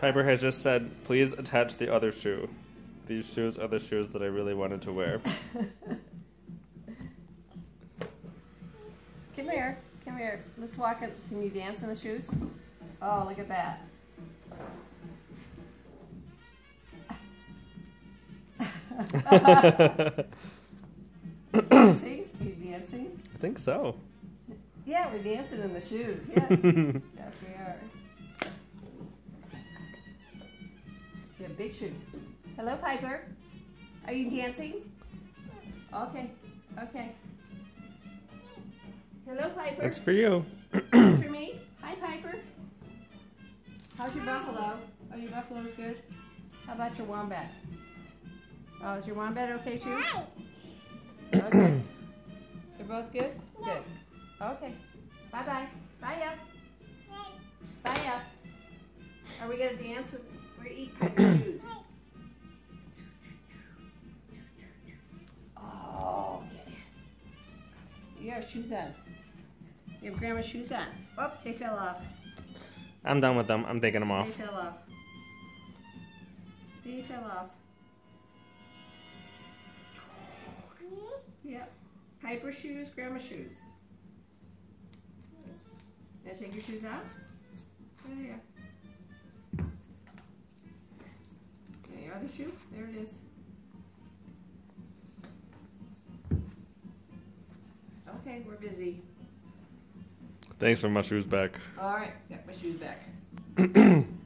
Piper has just said, please attach the other shoe. These shoes are the shoes that I really wanted to wear. Come here. Come here. Let's walk it. Can you dance in the shoes? Oh, look at that. dancing? Are you dancing? I think so. Yeah, we're dancing in the shoes. Yes. yes, we have big shoes. Hello, Piper. Are you dancing? Okay. Okay. Hello, Piper. That's for you. That's for me. Hi, Piper. How's your buffalo? Oh, your buffalo's good. How about your wombat? Oh, is your wombat okay too? Okay. They're both good? Good. Okay. Bye-bye. Bye, up. Bye, up. Are we going to dance with, we're going to eat Piper's shoes. Oh, okay. You have shoes on. You have grandma's shoes on. Oh, they fell off. I'm done with them. I'm taking them off. They fell off. They fell off. Yep. Piper shoes, grandma shoes. Now take your shoes off. Oh, there they other shoe. There it is. Okay, we're busy. Thanks for my shoes back. All right, got my shoes back.